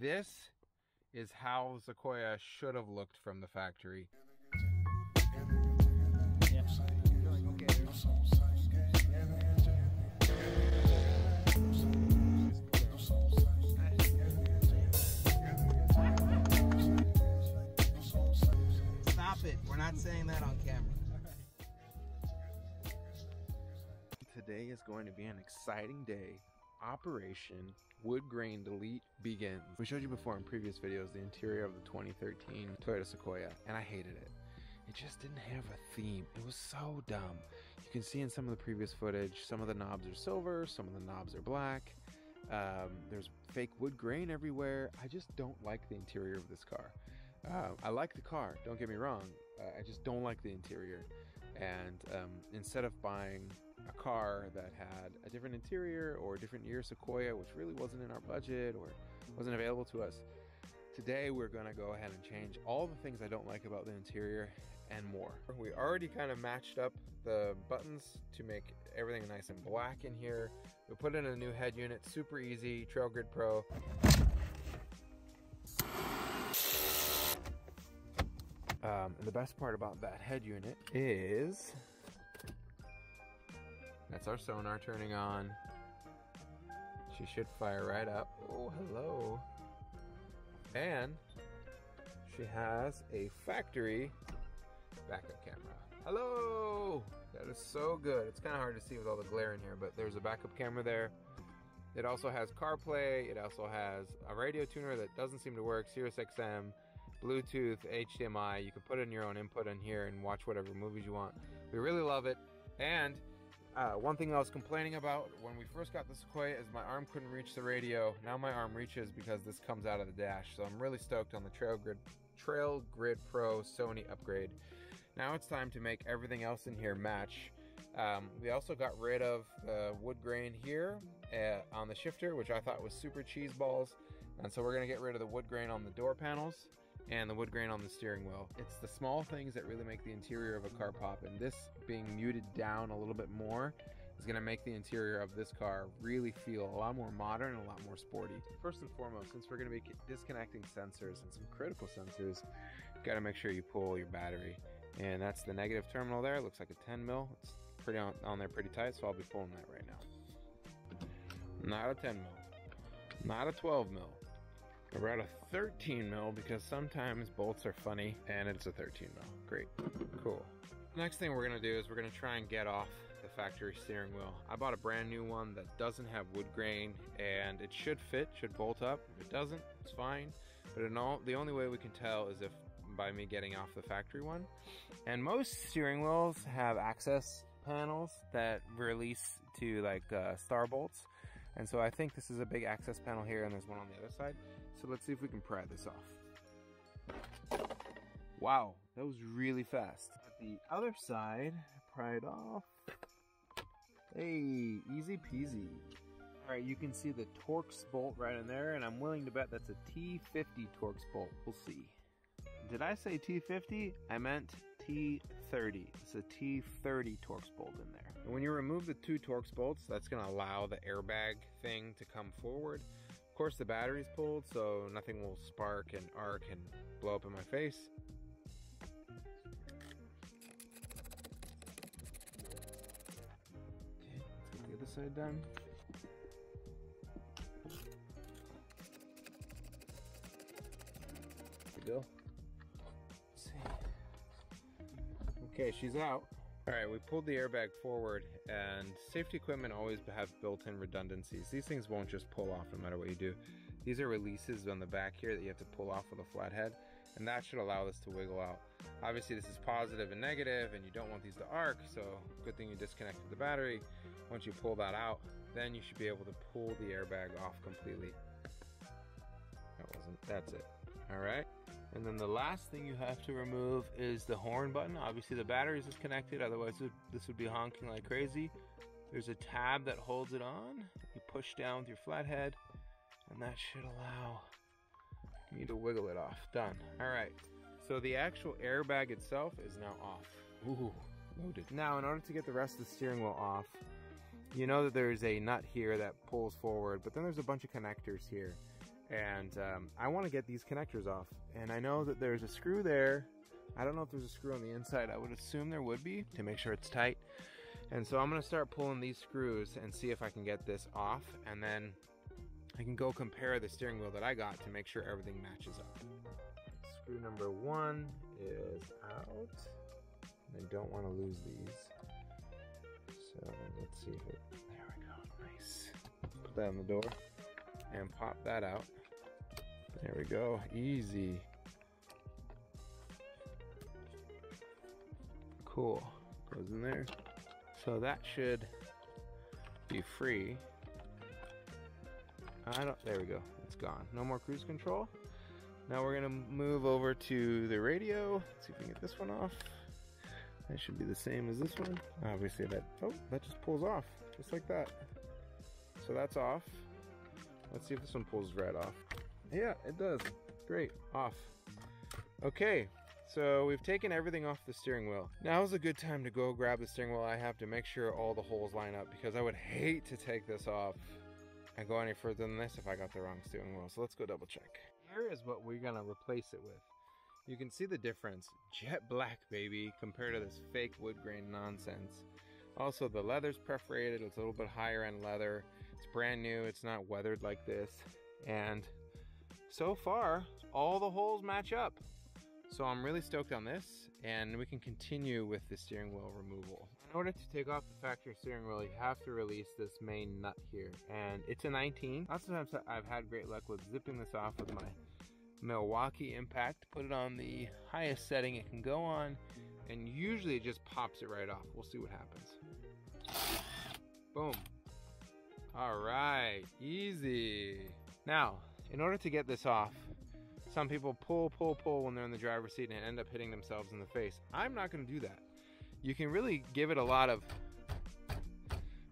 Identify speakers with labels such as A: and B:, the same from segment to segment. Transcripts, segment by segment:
A: This is how Sequoia should have looked from the factory.
B: Stop it. We're not saying that on camera.
A: Today is going to be an exciting day. Operation Wood Grain Delete begins. We showed you before in previous videos the interior of the 2013 Toyota Sequoia, and I hated it. It just didn't have a theme. It was so dumb. You can see in some of the previous footage, some of the knobs are silver, some of the knobs are black. Um, there's fake wood grain everywhere. I just don't like the interior of this car. Uh, I like the car, don't get me wrong. Uh, I just don't like the interior. And um, instead of buying a car that had a different interior or a different year Sequoia, which really wasn't in our budget or wasn't available to us, today we're to go ahead and change all the things I don't like about the interior and more. We already kind of matched up the buttons to make everything nice and black in here. We put in a new head unit, super easy, Trail Grid Pro. Um, and the best part about that head unit is that's our sonar turning on. She should fire right up. Oh, hello. And she has a factory backup camera. Hello! That is so good. It's kind of hard to see with all the glare in here, but there's a backup camera there. It also has CarPlay. It also has a radio tuner that doesn't seem to work, Sirius XM, Bluetooth, HDMI. You can put in your own input in here and watch whatever movies you want. We really love it. And uh, one thing I was complaining about when we first got the Sequoia is my arm couldn't reach the radio. Now my arm reaches because this comes out of the dash. So I'm really stoked on the Trail Grid, Trail Grid Pro Sony upgrade. Now it's time to make everything else in here match. Um, we also got rid of the wood grain here uh, on the shifter, which I thought was super cheese balls. And so we're gonna get rid of the wood grain on the door panels and the wood grain on the steering wheel. It's the small things that really make the interior of a car pop, and this being muted down a little bit more is going to make the interior of this car really feel a lot more modern and a lot more sporty. First and foremost, since we're going to be disconnecting sensors and some critical sensors, you got to make sure you pull your battery. And that's the negative terminal there. It looks like a 10 mil. It's pretty on, on there pretty tight, so I'll be pulling that right now. Not a 10 mil. Not a 12 mil. We're at a 13 mil because sometimes bolts are funny and it's a 13 mil. Great, cool. Next thing we're gonna do is we're gonna try and get off the factory steering wheel. I bought a brand new one that doesn't have wood grain and it should fit, should bolt up. If it doesn't, it's fine. But all, the only way we can tell is if by me getting off the factory one. And most steering wheels have access panels that release to like uh, star bolts. And so I think this is a big access panel here and there's one on the other side. So let's see if we can pry this off. Wow, that was really fast. At the other side, pry it off. Hey, easy peasy. All right, you can see the Torx bolt right in there, and I'm willing to bet that's a T50 Torx bolt. We'll see. Did I say T50? I meant T30. It's a T30 Torx bolt in there. And when you remove the two Torx bolts, that's gonna allow the airbag thing to come forward. Of course, the battery's pulled, so nothing will spark and arc and blow up in my face. Okay, let's get the other side done. There we go. Let's see. Okay, she's out. All right, we pulled the airbag forward and safety equipment always have built-in redundancies. These things won't just pull off no matter what you do. These are releases on the back here that you have to pull off with a flathead and that should allow this to wiggle out. Obviously this is positive and negative and you don't want these to arc, so good thing you disconnected the battery. Once you pull that out, then you should be able to pull the airbag off completely. That wasn't, that's it. All right. And then the last thing you have to remove is the horn button. Obviously the battery is disconnected, otherwise this would be honking like crazy. There's a tab that holds it on. You push down with your flathead and that should allow you to wiggle it off. Done. All right. So the actual airbag itself is now off. Ooh, loaded. Now in order to get the rest of the steering wheel off, you know that there's a nut here that pulls forward, but then there's a bunch of connectors here. And um, I want to get these connectors off. And I know that there's a screw there. I don't know if there's a screw on the inside. I would assume there would be to make sure it's tight. And so I'm gonna start pulling these screws and see if I can get this off. And then I can go compare the steering wheel that I got to make sure everything matches up. Screw number one is out. I don't want to lose these. So let's see if it, there we go, nice. Put that on the door and pop that out. There we go, easy. Cool, goes in there. So that should be free. I don't, there we go, it's gone. No more cruise control. Now we're gonna move over to the radio. Let's see if we can get this one off. That should be the same as this one. Obviously that, oh, that just pulls off, just like that. So that's off. Let's see if this one pulls right off. Yeah, it does. Great, off. Okay, so we've taken everything off the steering wheel. Now is a good time to go grab the steering wheel I have to make sure all the holes line up because I would hate to take this off and go any further than this if I got the wrong steering wheel. So let's go double check. Here is what we're gonna replace it with. You can see the difference. Jet black, baby, compared to this fake wood grain nonsense. Also, the leather's perforated. It's a little bit higher end leather. It's brand new. It's not weathered like this. And so far, all the holes match up. So I'm really stoked on this and we can continue with the steering wheel removal. In order to take off the factory steering wheel, you have to release this main nut here. And it's a 19. Lots of times I've had great luck with zipping this off with my Milwaukee Impact. Put it on the highest setting it can go on and usually it just pops it right off. We'll see what happens. Boom. All right, easy. Now, in order to get this off, some people pull, pull, pull when they're in the driver's seat and end up hitting themselves in the face. I'm not going to do that. You can really give it a lot of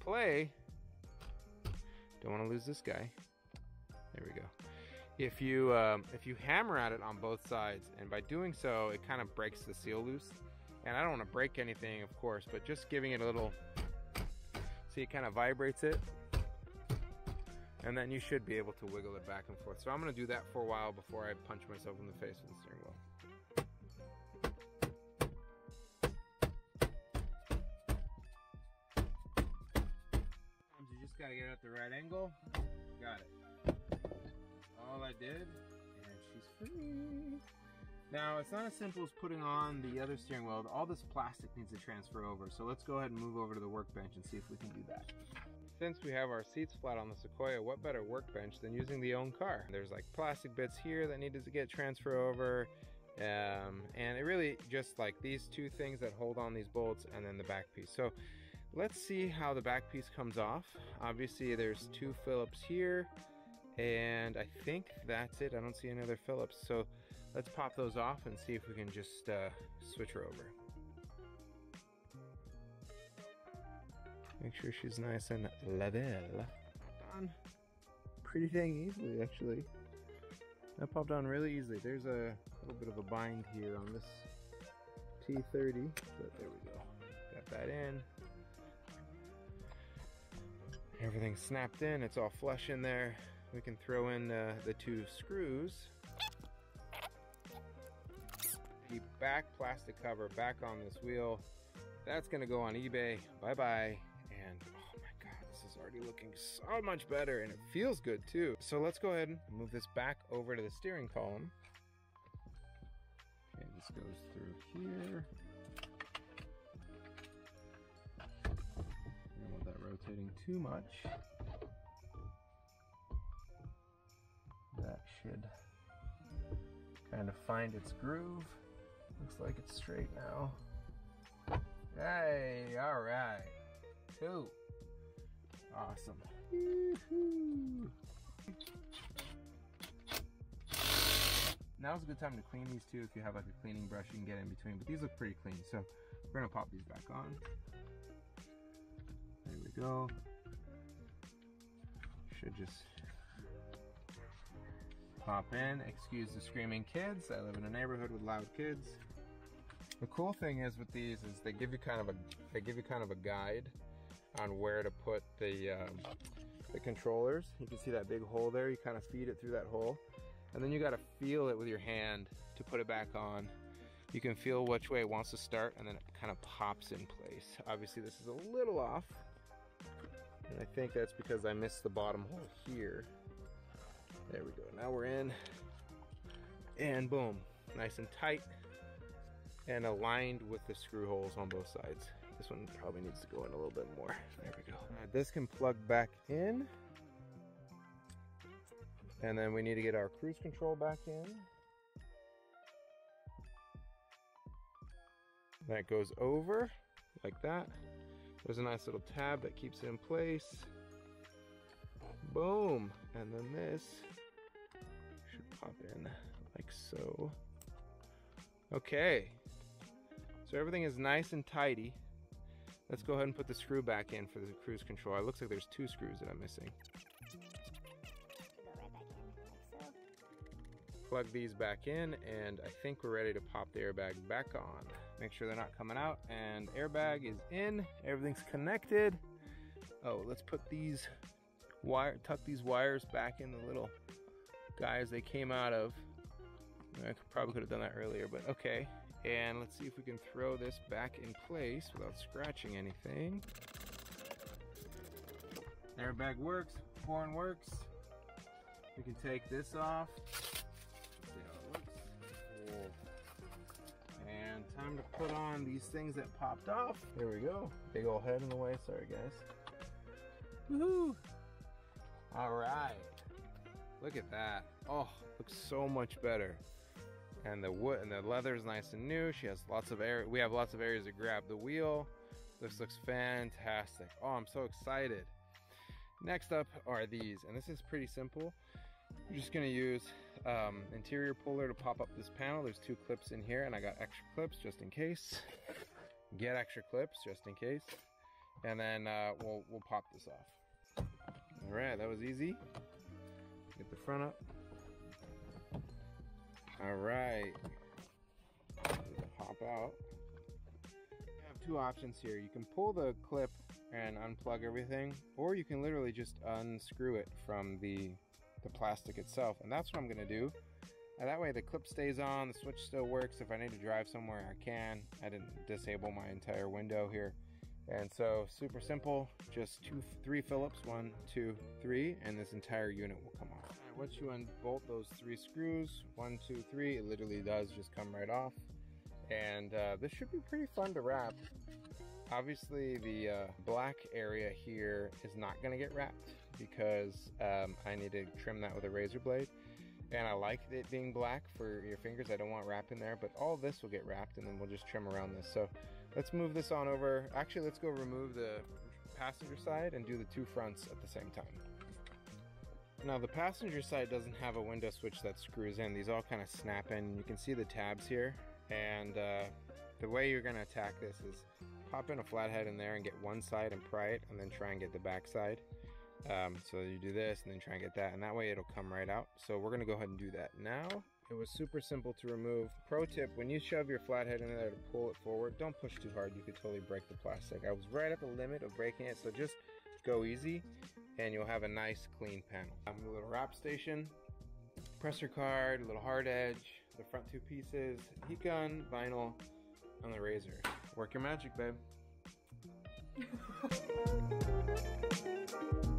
A: play. Don't want to lose this guy. There we go. If you um, if you hammer at it on both sides, and by doing so, it kind of breaks the seal loose. And I don't want to break anything, of course, but just giving it a little. See, it kind of vibrates it and then you should be able to wiggle it back and forth. So I'm going to do that for a while before I punch myself in the face with the steering wheel. You just got to get it at the right angle. Got it. All I did, and she's free. Now, it's not as simple as putting on the other steering wheel. All this plastic needs to transfer over. So let's go ahead and move over to the workbench and see if we can do that. Since we have our seats flat on the Sequoia, what better workbench than using the own car? There's like plastic bits here that needed to get transfer over. Um, and it really just like these two things that hold on these bolts and then the back piece. So let's see how the back piece comes off. Obviously there's two Phillips here and I think that's it. I don't see any other Phillips. So let's pop those off and see if we can just uh, switch her over. Make sure she's nice and level. On pretty dang easily, actually. That popped on really easily. There's a little bit of a bind here on this T30, but there we go. Got that in. Everything's snapped in. It's all flush in there. We can throw in uh, the two screws. The back plastic cover back on this wheel. That's gonna go on eBay. Bye-bye already looking so much better and it feels good too. So let's go ahead and move this back over to the steering column. Okay, this goes through here. I don't want that rotating too much. That should kind of find its groove. Looks like it's straight now. Hey, all right. Cool. Awesome. Now's a good time to clean these too. If you have like a cleaning brush, you can get in between. But these look pretty clean, so we're gonna pop these back on. There we go. Should just pop in. Excuse the screaming kids. I live in a neighborhood with loud kids. The cool thing is with these is they give you kind of a they give you kind of a guide on where to put the um, the controllers. You can see that big hole there. You kind of feed it through that hole. And then you got to feel it with your hand to put it back on. You can feel which way it wants to start and then it kind of pops in place. Obviously this is a little off. And I think that's because I missed the bottom hole here. There we go. Now we're in. And boom. Nice and tight. And aligned with the screw holes on both sides. This one probably needs to go in a little bit more. There we go. This can plug back in. And then we need to get our cruise control back in. That goes over like that. There's a nice little tab that keeps it in place. Boom. And then this should pop in like so. Okay. So everything is nice and tidy. Let's go ahead and put the screw back in for the cruise control. It looks like there's two screws that I'm missing. Plug these back in and I think we're ready to pop the airbag back on. Make sure they're not coming out and airbag is in. Everything's connected. Oh, let's put these wire, tuck these wires back in the little guys they came out of. I probably could have done that earlier, but okay. And let's see if we can throw this back in place without scratching anything. Airbag works, horn works. We can take this off. See how it looks. Cool. And time to put on these things that popped off. There we go. Big old head in the way. Sorry, guys. Woohoo! All right. Look at that. Oh, looks so much better and the wood and the leather is nice and new. She has lots of air. We have lots of areas to grab the wheel. This looks fantastic. Oh, I'm so excited. Next up are these, and this is pretty simple. I'm just gonna use um, interior puller to pop up this panel. There's two clips in here, and I got extra clips just in case. Get extra clips just in case, and then uh, we'll we'll pop this off. All right, that was easy. Get the front up. All right. Pop out. You have two options here. You can pull the clip and unplug everything, or you can literally just unscrew it from the, the plastic itself. And that's what I'm gonna do. And that way the clip stays on, the switch still works. If I need to drive somewhere, I can. I didn't disable my entire window here. And so super simple, just two, three Phillips, one, two, three, and this entire unit will come Right, once you unbolt those three screws, one, two, three, it literally does just come right off. And uh, this should be pretty fun to wrap. Obviously the uh, black area here is not gonna get wrapped because um, I need to trim that with a razor blade. And I like it being black for your fingers. I don't want wrap in there, but all this will get wrapped and then we'll just trim around this. So Let's move this on over. Actually, let's go remove the passenger side and do the two fronts at the same time. Now the passenger side doesn't have a window switch that screws in. These all kind of snap in. You can see the tabs here. And uh, the way you're gonna attack this is pop in a flathead in there and get one side and pry it and then try and get the back side. Um, so you do this and then try and get that and that way it'll come right out. So we're gonna go ahead and do that now. It was super simple to remove. Pro tip, when you shove your flathead in there to pull it forward, don't push too hard. You could totally break the plastic. I was right at the limit of breaking it, so just go easy and you'll have a nice clean panel. Um, a little wrap station, presser card, a little hard edge, the front two pieces, heat gun, vinyl, and the razor. Work your magic, babe.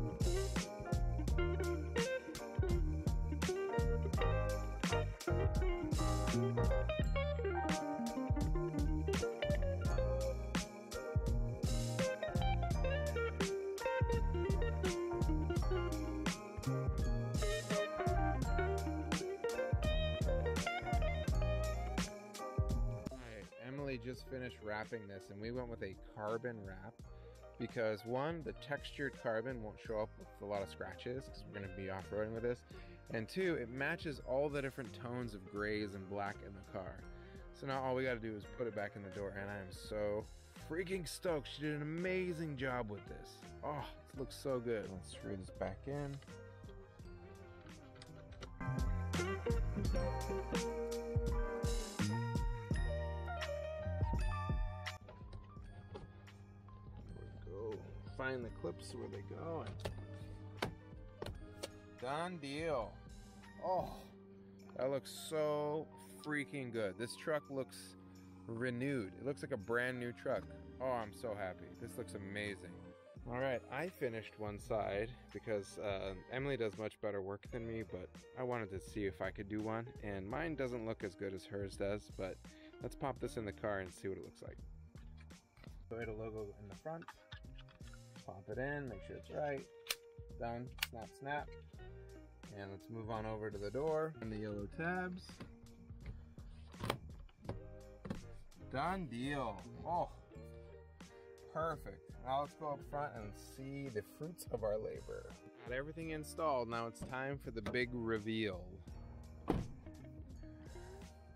A: just finished wrapping this and we went with a carbon wrap because one, the textured carbon won't show up with a lot of scratches because we're going to be off-roading with this. And two, it matches all the different tones of grays and black in the car. So now all we got to do is put it back in the door and I am so freaking stoked. She did an amazing job with this. Oh, it looks so good. Let's screw this back in. Find the clips where they go and Done deal. Oh, that looks so freaking good. This truck looks renewed. It looks like a brand new truck. Oh, I'm so happy. This looks amazing. All right, I finished one side because uh, Emily does much better work than me, but I wanted to see if I could do one, and mine doesn't look as good as hers does, but let's pop this in the car and see what it looks like. Toyota logo in the front. Pop it in, make sure it's right. Done. Snap, snap. And let's move on over to the door and the yellow tabs. Done deal. Oh, perfect. Now let's go up front and see the fruits of our labor. Got everything installed. Now it's time for the big reveal.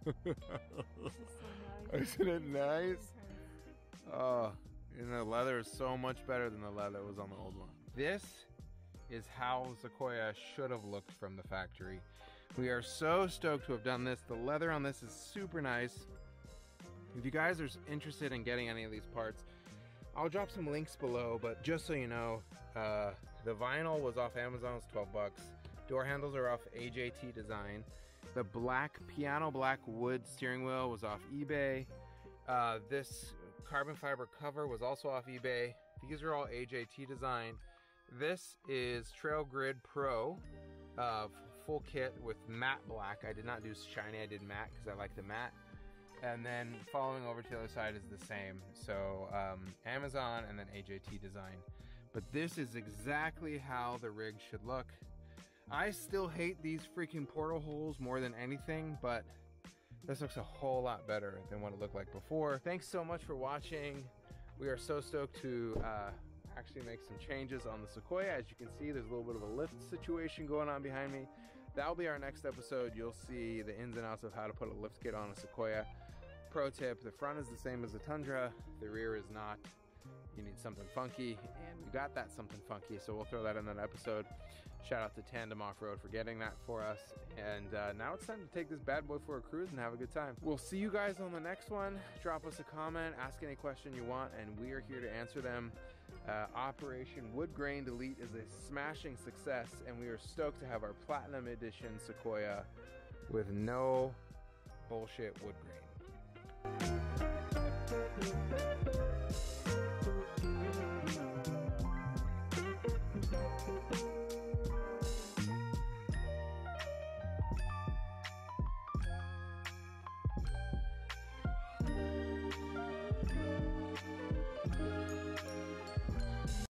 A: Isn't it nice? Oh, and the leather is so much better than the leather that was on the old one. This is how Sequoia should have looked from the factory. We are so stoked to have done this. The leather on this is super nice. If you guys are interested in getting any of these parts, I'll drop some links below, but just so you know, uh, the vinyl was off Amazon, it's 12 bucks. Door handles are off AJT Design. The black, piano black wood steering wheel was off eBay. Uh, this carbon fiber cover was also off eBay. These are all AJT Design. This is Trail Grid Pro uh, full kit with matte black. I did not do shiny, I did matte because I like the matte. And then following over to the other side is the same. So um, Amazon and then AJT Design. But this is exactly how the rig should look. I still hate these freaking portal holes more than anything, but this looks a whole lot better than what it looked like before. Thanks so much for watching. We are so stoked to uh, actually make some changes on the Sequoia. As you can see, there's a little bit of a lift situation going on behind me. That'll be our next episode. You'll see the ins and outs of how to put a lift kit on a Sequoia. Pro tip, the front is the same as the Tundra, the rear is not. You need something funky, and we got that something funky, so we'll throw that in that episode. Shout out to Tandem Off Road for getting that for us. And uh, now it's time to take this bad boy for a cruise and have a good time. We'll see you guys on the next one. Drop us a comment, ask any question you want, and we are here to answer them. Uh, Operation Wood Grain Delete is a smashing success, and we are stoked to have our Platinum Edition Sequoia with no bullshit wood grain.